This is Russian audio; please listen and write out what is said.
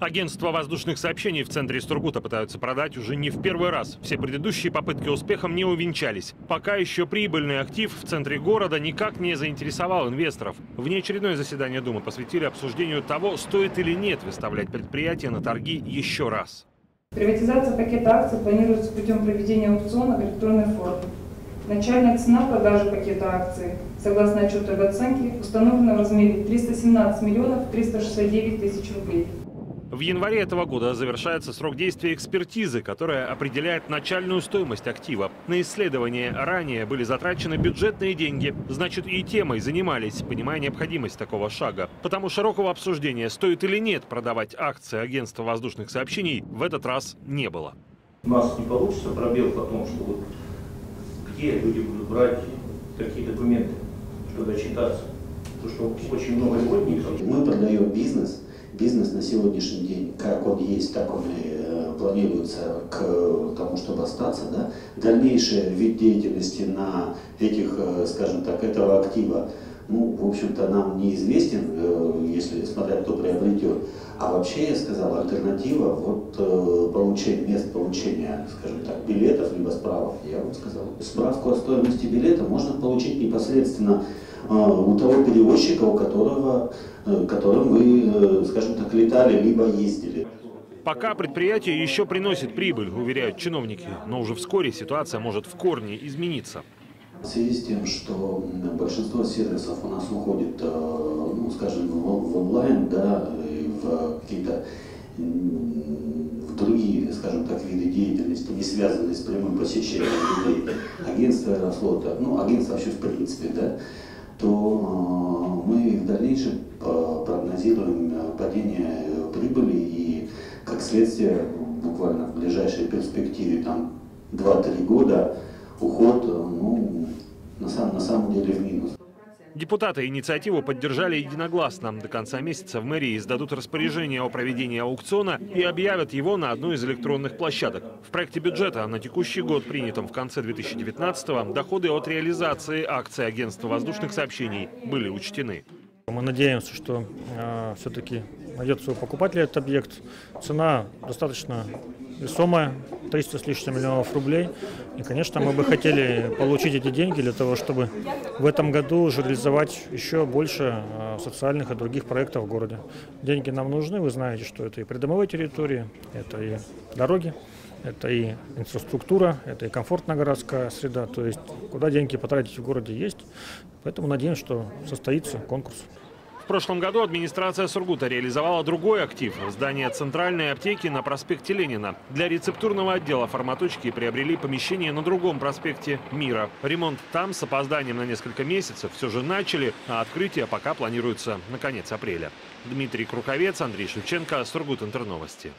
Агентство воздушных сообщений в центре Сургута пытаются продать уже не в первый раз. Все предыдущие попытки успехом не увенчались. Пока еще прибыльный актив в центре города никак не заинтересовал инвесторов. Внеочередное заседание Думы посвятили обсуждению того, стоит или нет выставлять предприятие на торги еще раз. Приватизация пакета акций планируется путем проведения аукциона в электронной форме. Начальная цена продажи пакета акций, согласно отчету об оценке, установлена в размере 317 миллионов 369 тысяч рублей. В январе этого года завершается срок действия экспертизы, которая определяет начальную стоимость актива. На исследование ранее были затрачены бюджетные деньги. Значит, и темой занимались, понимая необходимость такого шага. Потому широкого обсуждения, стоит или нет продавать акции агентства воздушных сообщений, в этот раз не было. У нас не получится пробел в том, что вот где люди будут брать такие документы, чтобы отчитаться. Потому что очень много льготников. Мы продаем бизнес. Бизнес на сегодняшний день, как он есть, так он и э, планируется к тому, чтобы остаться. Да? Дальнейший вид деятельности на этих, э, скажем так, этого актива, ну, в общем-то, нам неизвестен, э, если смотря кто приобретет. А вообще, я сказал, альтернатива, вот э, получение, мест получения, скажем так, билетов, либо справок, я вам сказал. Справку о стоимости билета можно получить непосредственно э, у того перевозчика, у которого, которым вы, скажем так, летали, либо ездили. Пока предприятие еще приносит прибыль, уверяют чиновники. Но уже вскоре ситуация может в корне измениться. В связи с тем, что большинство сервисов у нас уходит, э, ну, скажем, в, онлайн, да, и в какие-то в другие, скажем так, виды деятельности, не связанные с прямым посещением людей, агентство Аэрофлота, ну, агентство вообще в принципе, да, то э, мы в дальнейшем э, прогнозируем падение прибыли и, как следствие, буквально в ближайшей перспективе, там, 2-3 года, уход, э, ну, на, сам, на самом деле в минус. Депутаты инициативу поддержали единогласно. До конца месяца в мэрии издадут распоряжение о проведении аукциона и объявят его на одной из электронных площадок. В проекте бюджета на текущий год, принятом в конце 2019-го, доходы от реализации акций агентства воздушных сообщений были учтены. Мы надеемся, что э, все-таки найдет своего покупателя этот объект. Цена достаточно весомая, 300 с лишним миллионов рублей. И, конечно, мы бы хотели получить эти деньги для того, чтобы в этом году уже реализовать еще больше э, социальных и других проектов в городе. Деньги нам нужны, вы знаете, что это и придомовые территории, это и дороги, это и инфраструктура, это и комфортная городская среда. То есть куда деньги потратить в городе есть. Поэтому надеемся, что состоится конкурс. Прошлом году администрация Сургута реализовала другой актив – здание центральной аптеки на проспекте Ленина. Для рецептурного отдела фарматочки приобрели помещение на другом проспекте Мира. Ремонт там с опозданием на несколько месяцев все же начали, а открытие пока планируется на конец апреля. Дмитрий Круковец, Андрей Шевченко, Сургут Интерновости.